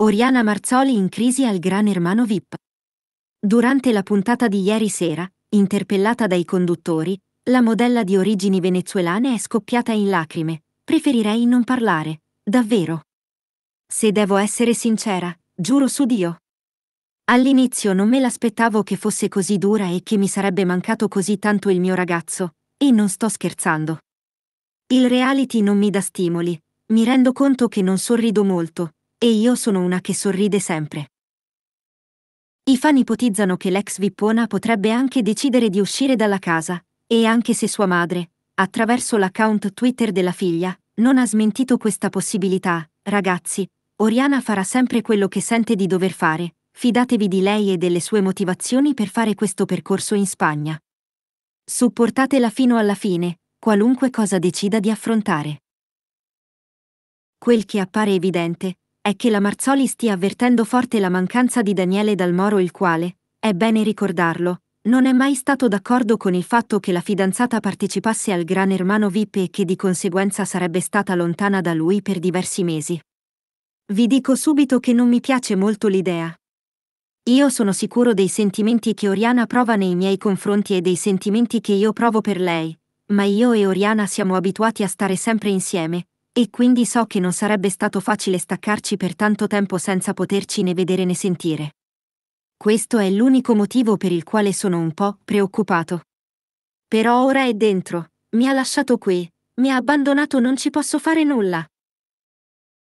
Oriana Marzoli in crisi al Gran Hermano VIP. Durante la puntata di ieri sera, interpellata dai conduttori, la modella di origini venezuelane è scoppiata in lacrime. Preferirei non parlare, davvero. Se devo essere sincera, giuro su Dio. All'inizio non me l'aspettavo che fosse così dura e che mi sarebbe mancato così tanto il mio ragazzo, e non sto scherzando. Il reality non mi dà stimoli, mi rendo conto che non sorrido molto, e io sono una che sorride sempre. I fan ipotizzano che l'ex Vippona potrebbe anche decidere di uscire dalla casa, e anche se sua madre, attraverso l'account Twitter della figlia, non ha smentito questa possibilità, ragazzi, Oriana farà sempre quello che sente di dover fare, fidatevi di lei e delle sue motivazioni per fare questo percorso in Spagna. Supportatela fino alla fine, qualunque cosa decida di affrontare. Quel che appare evidente è che la Marzoli stia avvertendo forte la mancanza di Daniele Dalmoro il quale, è bene ricordarlo, non è mai stato d'accordo con il fatto che la fidanzata partecipasse al Gran Hermano VIP e che di conseguenza sarebbe stata lontana da lui per diversi mesi. Vi dico subito che non mi piace molto l'idea. Io sono sicuro dei sentimenti che Oriana prova nei miei confronti e dei sentimenti che io provo per lei, ma io e Oriana siamo abituati a stare sempre insieme, e quindi so che non sarebbe stato facile staccarci per tanto tempo senza poterci né vedere né sentire. Questo è l'unico motivo per il quale sono un po' preoccupato. Però ora è dentro, mi ha lasciato qui, mi ha abbandonato, non ci posso fare nulla.